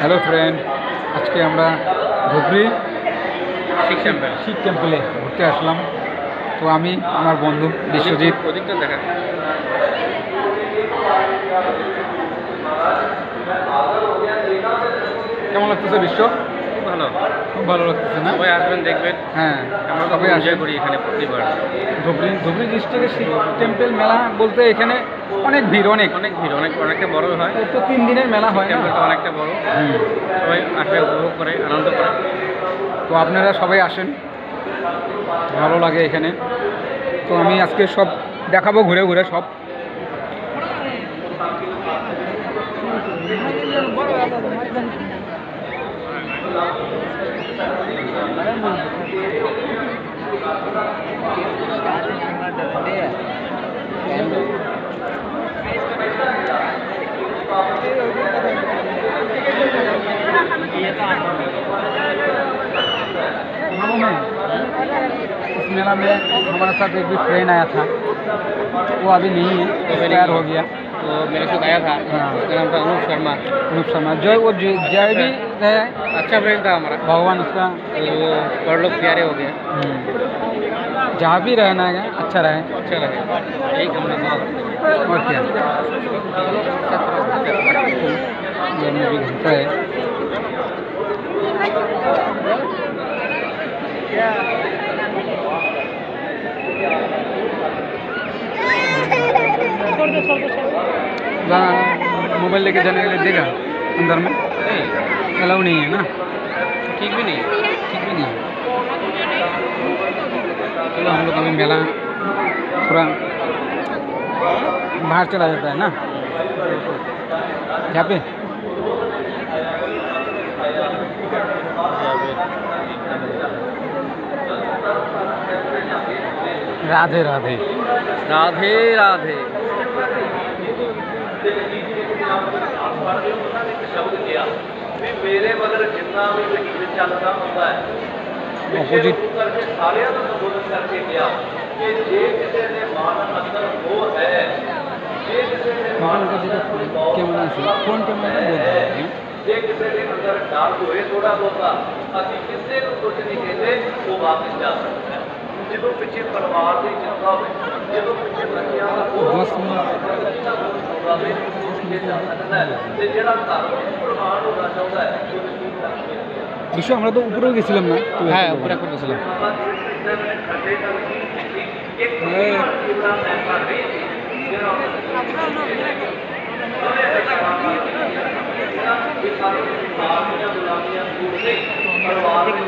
Hello friend আজকে আমরা ধুবড়ি শিখ temple শিখ টেম্পলে ঘুরতে আসলাম। তো আমি আমার বন্ধু বিশ্বজিৎ। ওদিকটা দেখা। কেমন লাগতেছে বিশ্ব? খুব ভালো। খুব ভালো লাগতেছে না? সবাই আসবেন দেখবেন। হ্যাঁ আমরা সবাই এনজয় করি এখানে প্রতিবার। ধুবড়ি ধুবড়ি ডিস্ট্রিক্টের শিখ টেম্পল মেলা বলতে এখানে অনেক ভিড় অনেক। অনেক ভিড় অনেক অনেকটা বড় হয়। তো তিন দিনের মেলা হয় না? টেম্পলটা অনেকটা বড়। সবাই আসে উপভোগ করে আনন্দ করে। তো আপনারা সবাই আসেন। ভালো লাগে এখানে। তো আমি আজকে সব দেখাবো ঘুরে ঘুরে সব। इस मेला में हमारे साथ एक भी फ्रेंड आया था। वो अभी नहीं है एक्सपायर हो गया। तो मेरे साथ आया था हाँ। उसका नाम था अनूप शर्मा। अनूप शर्मा जो वो जय भी रहे अच्छा फ्रेंड था हमारा। भगवान उसका। तो वो बड़ लोग प्यारे हो गए। हम्म, जहाँ भी रहना है अच्छा रहे। अच्छा लगे एक हमने और क्या? ये घूमता है। मोबाइल लेके जाने के लिए देगा अंदर में। अलाउ नहीं है ना? ठीक भी नहीं ठीक भी नहीं है। चलो हम लोग अभी मेला थोड़ा बाहर चला जाता है ना? यहाँ पे? राधे राधे। राधे राधे। ਅਪੋਜੀਟ ਕਰਕੇ ਸਾਰਿਆਂ ਨੂੰ ਸੰਬੋਧਨ ਕਰਕੇ ਗਿਆ ਕਿ ਜੇ ਕਿਸੇ ਦੇ ਮਾਨ ਅੰਦਰ ਹੋ ਹੈ ਜੇ ਕਿਸੇ ਦੇ ਮਾਨ ਅੰਦਰ ਕੈਮਰਾ ਸੀ ਫੋਨ ਕੈਮਰਾ ਬੋਲ ਰਹੇ ਜੇ ਕਿਸੇ ਦੇ ਅੰਦਰ ਡਾਲ ਹੋਏ ਥੋੜਾ ਬੋਤਾ ਅਸੀਂ ਕਿਸੇ ਨੂੰ ਕੁਝ ਨਹੀਂ ਕਹਿੰਦੇ ਉਹ ਵਾਪਸ ਜਾ ਸਕਦਾ ਜਦੋਂ ਪਿੱਛੇ ਪਰਿਵਾਰ ਦੀ ਚਿੰਤਾ ਹੋਵੇ ਜਦੋਂ ਪਿੱਛੇ ਬੱਚਿਆਂ ਦਾ ਬਸ ਹੋਵੇ ਪਿੱਛੇ ਜਾ ਸਕਦਾ ਹੈ ਤੇ ਜਿਹੜਾ ਘਰ ਪ੍ਰਮਾਣ ਹੋਣਾ ਚਾਹੁੰਦਾ है विश्व हमारा तो ऊपर किसी लम में तो है ऊपर ऊपर किसी लम है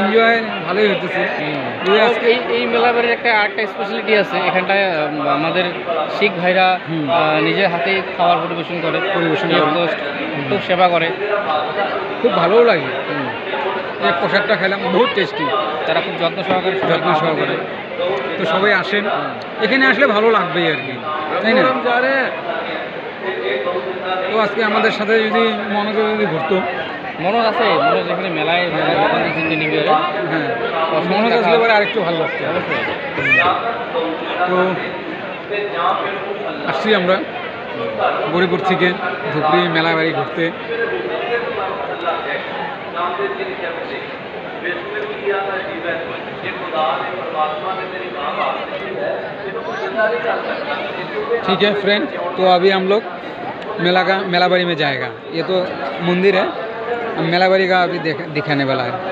এনজয় ভালোই হতেছে এই আজকে এই এই মেলাবাড়ির একটা আরেকটা স্পেশালিটি আছে। এখানটায় আমাদের শিখ ভাইরা নিজের হাতে খাবার পরিবেশন করে। পরিবেশন খুব সেবা করে। খুব ভালোও লাগে। এই প্রসাদটা খেলাম বহুত টেস্টি তারা খুব যত্ন সহকারে যত্ন সহকারে। তো সবাই আসেন। এখানে আসলে ভালো লাগবেই আর কি। তাই না? তো আজকে আমাদের সাথে যদি মনোজ যদি ঘুরতো? মনোজ আছে মনোজ এখানে মেলায় মেলায় দোকান দিয়েছেন যে নিবিড়ে হ্যাঁ মনোজ আসলে পরে আরেকটু ভালো লাগতো অবশ্যই তো আসছি আমরা গরিপুর থেকে ধুপড়ি মেলা বাড়ি ঘুরতে ठीक है फ्रेंड तो अभी हम लोग मेला का मेला बाड़ी में जाएगा ये तो मंदिर है अब मेला बाड़ी का अभी देख दिखाने वाला है